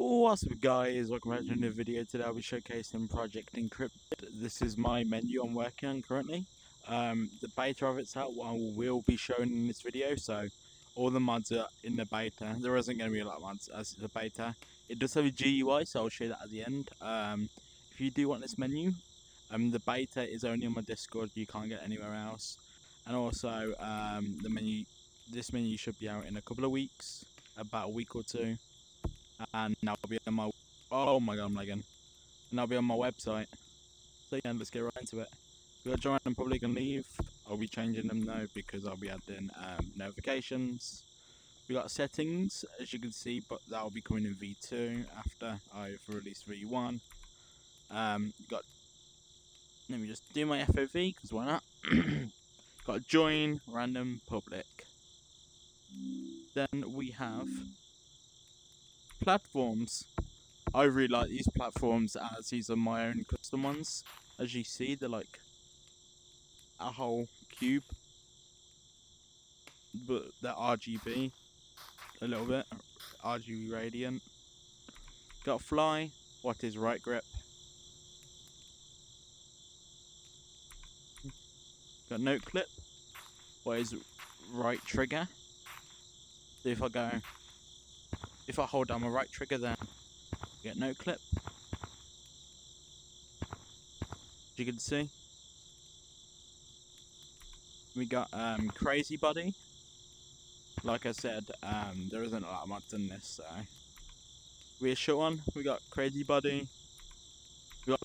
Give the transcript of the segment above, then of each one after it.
What's up guys, welcome back to another video. Today I'll be showcasing Project Encrypt. This is my menu I'm working on currently. Um, the beta of it's out, I will be showing in this video, so all the mods are in the beta. There isn't going to be a lot of mods as it's a beta. It does have a GUI, so I'll show that at the end. Um, if you do want this menu, um, the beta is only on my Discord, you can't get anywhere else. And also, um, the menu, this menu should be out in a couple of weeks, about a week or two and I'll be on my oh my god I'm lagging. And I'll be on my website. So yeah let's get right into it. We got join probably gonna leave. I'll be changing them now because I'll be adding um, notifications. We got settings as you can see but that'll be coming in v2 after I've released v1 um, got let me just do my FOV because why not? Got join random public. Then we have platforms. I really like these platforms as these are my own custom ones. As you see, they're like a whole cube, but they're RGB a little bit, RGB radiant. Got fly. What is right grip? Got no clip. What is right trigger? If I go if I hold down my right trigger then get no clip. As you can see. We got um, Crazy Buddy. Like I said, um, there isn't a lot of mods in this, so we a short one. We got Crazy Buddy. We got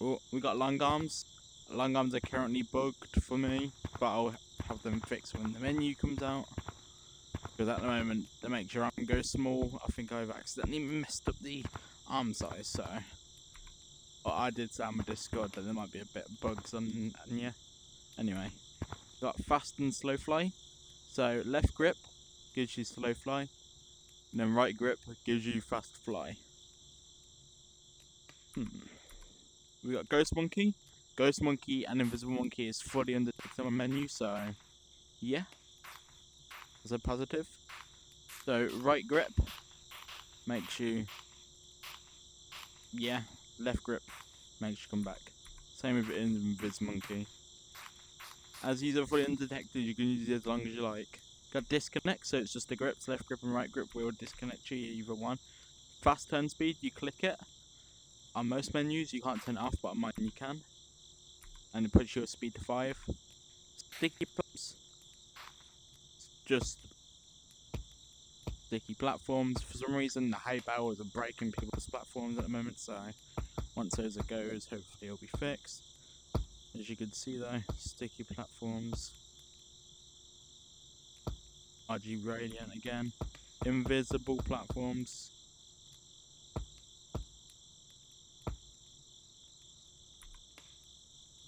oh, we got long arms. Long arms are currently bugged for me, but I'll have them fixed when the menu comes out. Because at the moment, that makes your arm go small. I think I've accidentally messed up the arm size, so... I did say on my Discord that there might be a bit of bugs on, on you. Anyway, got fast and slow fly. So left grip gives you slow fly, and then right grip gives you fast fly. Hmm. We got Ghost Monkey. Ghost Monkey and Invisible Monkey is fully under the menu, so yeah as a positive. So right grip makes you, yeah, left grip makes you come back. Same with Invis Monkey. As these are fully undetected, you can use it as long as you like. Got disconnect, so it's just the grips, left grip and right grip will disconnect you, either one. Fast turn speed, you click it. On most menus, you can't turn it off, but on mine you can. And it puts your speed to 5. Sticky just sticky platforms. For some reason, the hay bales are breaking people's platforms at the moment, so once those are goes, hopefully it'll be fixed. As you can see though, sticky platforms. RG Radiant again. Invisible platforms.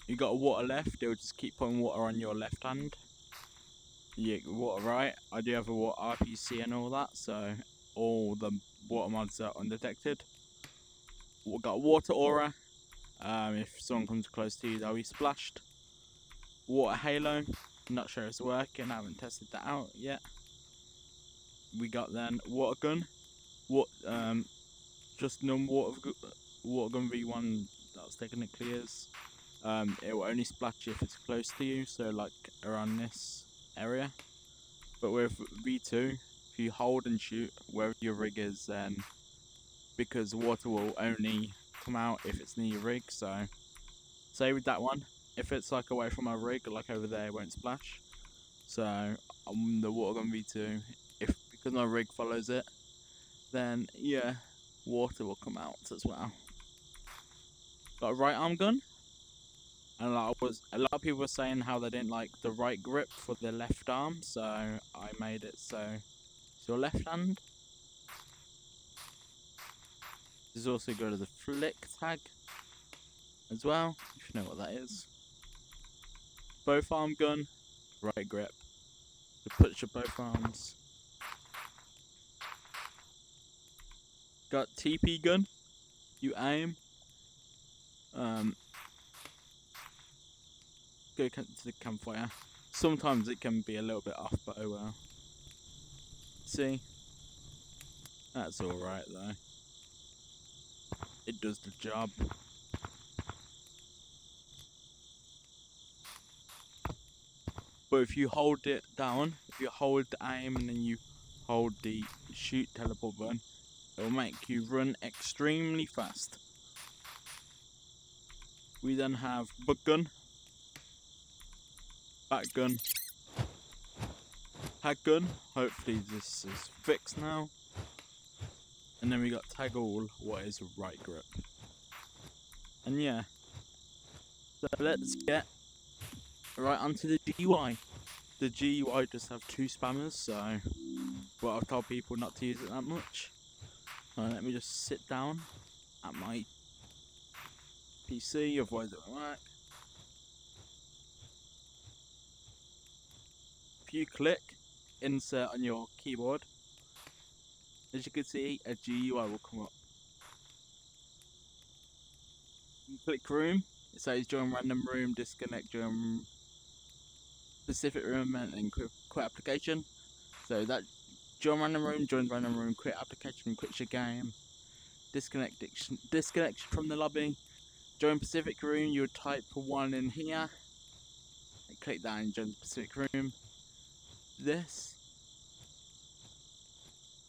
You got water left, it'll just keep putting water on your left hand yeah, water right. I do have a water RPC and all that, so all the water mods are undetected. We got water aura. Um, if someone comes close to you, they'll be splashed. Water halo. Not sure it's working. I haven't tested that out yet. We got then water gun. What? Um, just no water water gun V1. That's it clears. Um, it will only splash you if it's close to you. So like around this area. But with V2, if you hold and shoot wherever your rig is, then because water will only come out if it's near your rig. So, say with that one, if it's like away from my rig, like over there, it won't splash. So, on the water gun V2, if because my rig follows it, then yeah, water will come out as well. Got a right arm gun. And a lot, was, a lot of people were saying how they didn't like the right grip for the left arm, so I made it so it's your left hand. This is also good as a flick tag as well, if you know what that is. Both arm gun, right grip. To put your both arms. Got TP gun. You aim. Um, go to the campfire. Sometimes it can be a little bit off, but oh well. See? That's alright though. It does the job. But if you hold it down, if you hold the aim and then you hold the shoot teleport button, it will make you run extremely fast. We then have bug gun, back gun, hack gun. Hopefully this is fixed now. And then we got tag all, what is right grip. And yeah. So let's get right onto the GUI. The GUI just have two spammers, so but I've told people not to use it that much. So let me just sit down at my PC, otherwise it won't work. If you click insert on your keyboard, as you can see, a GUI will come up. You click room, it says join random room, disconnect join specific room, and then quit, application. So that join random room, join random room, quit application, quit your game, disconnect disconnect from the lobby, join Pacific room. You would type one in here, click that and join the Pacific room. This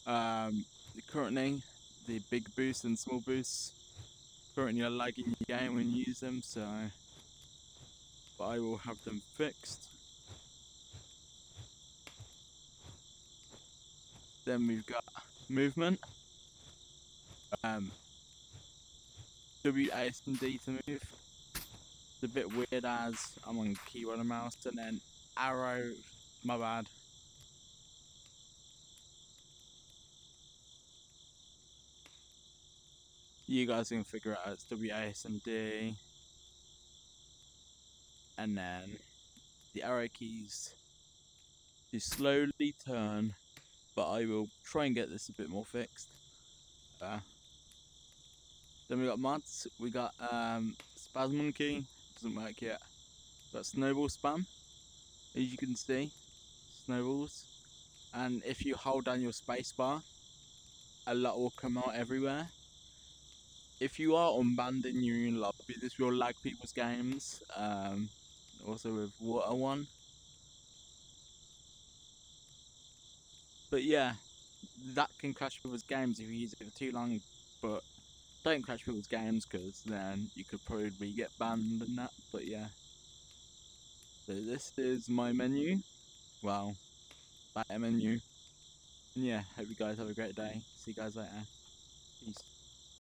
um, currently, the big boost and small boosts currently are lagging the game when you use them, so but I will have them fixed. Then we've got movement. Um, W, A, S, and D to move. It's a bit weird as I'm on keyboard and mouse, and then arrow, my bad. You guys can figure out it's WAS and then the arrow keys to slowly turn, but I will try and get this a bit more fixed. Uh, then we got mods, we got um, Spaz Monkey, doesn't work yet. We got Snowball Spam, as you can see, snowballs. And if you hold down your spacebar, a lot will come out everywhere if you are unbanned in your own lobby, this will lag people's games. Um, also with Water One. But yeah, that can crash people's games if you use it for too long. But don't crash people's games because then you could probably get banned and that. But yeah. So this is my menu. Well, that menu. And yeah, hope you guys have a great day. See you guys later. Peace.